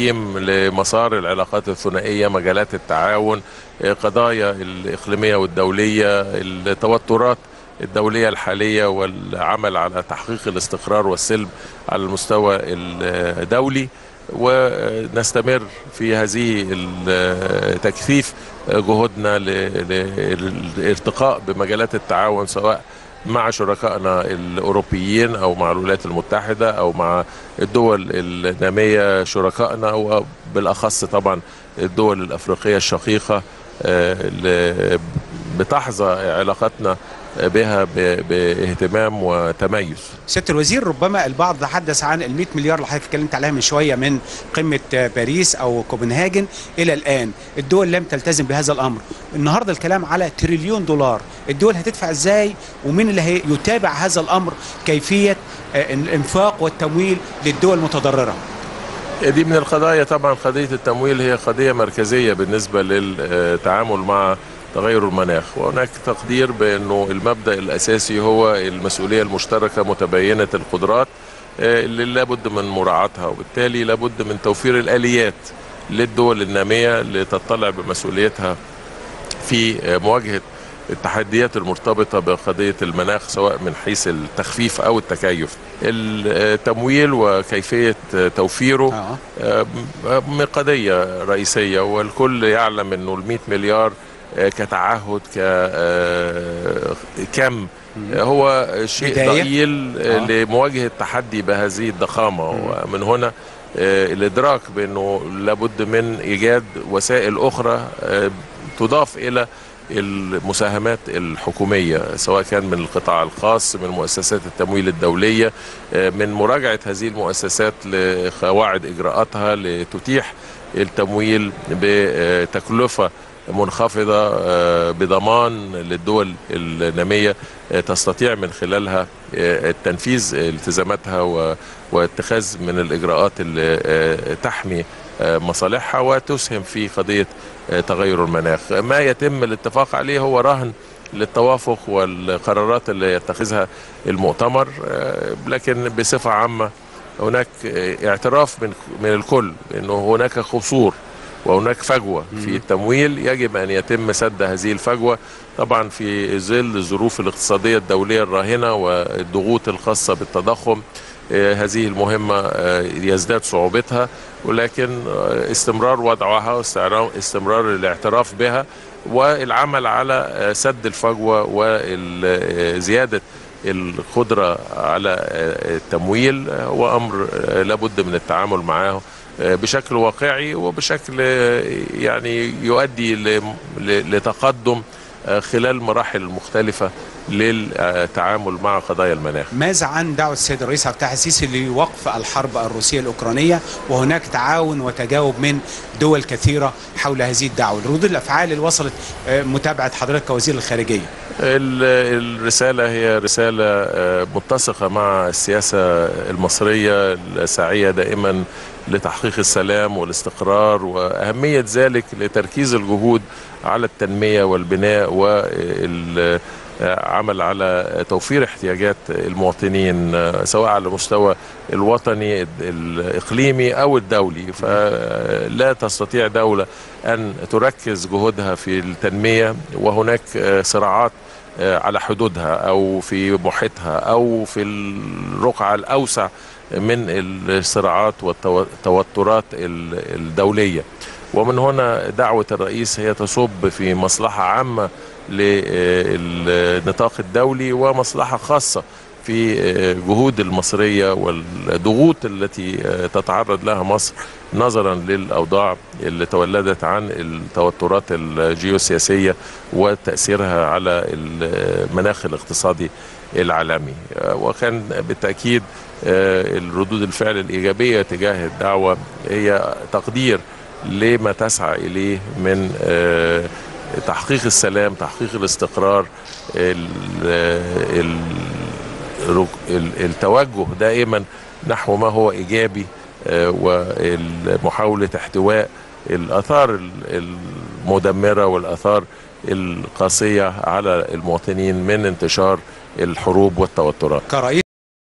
تحكيم لمسار العلاقات الثنائية مجالات التعاون قضايا الإقليمية والدولية التوترات الدولية الحالية والعمل على تحقيق الاستقرار والسلم على المستوى الدولي. ونستمر في هذه تكثيف جهودنا للارتقاء بمجالات التعاون سواء مع شركائنا الأوروبيين أو مع الولايات المتحدة أو مع الدول النامية شركائنا وبالأخص طبعا الدول الأفريقية الشقيقة بتحظى علاقتنا بها باهتمام وتميز. سياده الوزير ربما البعض تحدث عن ال 100 مليار اللي حضرتك اتكلمت عليها من شوية من قمة باريس أو كوبنهاجن إلى الآن. الدول لم تلتزم بهذا الأمر. النهارده الكلام على تريليون دولار. الدول هتدفع إزاي؟ ومين اللي هيتابع هذا الأمر؟ كيفية الإنفاق والتمويل للدول المتضررة. دي من القضايا طبعا. قضيه التمويل هي قضيه مركزية بالنسبة للتعامل مع تغير المناخ وهناك تقدير بأنه المبدأ الأساسي هو المسؤولية المشتركة متباينة القدرات اللي لابد من مراعاتها وبالتالي لابد من توفير الآليات للدول النامية لتطلع بمسؤوليتها في مواجهة التحديات المرتبطة بقضية المناخ سواء من حيث التخفيف أو التكيف التمويل وكيفية توفيره آه. قضية رئيسية والكل يعلم إنه ال 100 مليار كتعهد ككم هو شيء ضئيل آه. لمواجهة تحدي بهذه الضخامة. ومن هنا الإدراك بأنه لابد من إيجاد وسائل أخرى تضاف إلى المساهمات الحكومية سواء كان من القطاع الخاص من مؤسسات التمويل الدولية من مراجعة هذه المؤسسات لقواعد إجراءاتها لتتيح التمويل بتكلفة منخفضة بضمان للدول النامية تستطيع من خلالها التنفيذ التزاماتها واتخاذ من الإجراءات اللي تحمي مصالحها وتسهم في قضية تغير المناخ. ما يتم الاتفاق عليه هو رهن للتوافق والقرارات اللي يتخذها المؤتمر لكن بصفة عامة هناك اعتراف من من الكل إنه هناك قصور وهناك فجوة في التمويل. يجب أن يتم سد هذه الفجوة طبعا في ظل الظروف الاقتصادية الدولية الراهنة والضغوط الخاصة بالتضخم. هذه المهمة يزداد صعوبتها ولكن استمرار وضعها واستمرار الاعتراف بها والعمل على سد الفجوة وزيادة القدرة على التمويل هو أمر لابد من التعامل معه بشكل واقعي وبشكل يعني يؤدي لتقدم خلال مراحل مختلفة للتعامل مع قضايا المناخ. ماذا عن دعوة السيد الرئيس عبد الفتاح لوقف الحرب الروسية الأوكرانية؟ وهناك تعاون وتجاوب من دول كثيرة حول هذه الدعوة. ردود الأفعال اللي وصلت متابعة حضرتك كوزير الخارجية. الرسالة هي رسالة متسقة مع السياسة المصرية الساعية دائما لتحقيق السلام والاستقرار وأهمية ذلك لتركيز الجهود على التنمية والبناء والعمل على توفير احتياجات المواطنين سواء على المستوى الوطني الإقليمي أو الدولي. فلا تستطيع دولة أن تركز جهودها في التنمية وهناك صراعات على حدودها أو في محيطها أو في الرقعة الأوسع من الصراعات والتوترات الدولية. ومن هنا دعوة الرئيس هي تصب في مصلحة عامة للنطاق الدولي ومصلحة خاصة في جهود المصرية والضغوط التي تتعرض لها مصر نظرا للأوضاع اللي تولدت عن التوترات الجيوسياسية وتأثيرها على المناخ الاقتصادي العالمي. وكان بالتأكيد الردود الفعل الإيجابية تجاه الدعوة هي تقدير لما تسعى إليه من تحقيق السلام تحقيق الاستقرار التوجه دائما نحو ما هو إيجابي ومحاولة احتواء الآثار المدمرة والآثار القاسية على المواطنين من انتشار الحروب والتوترات.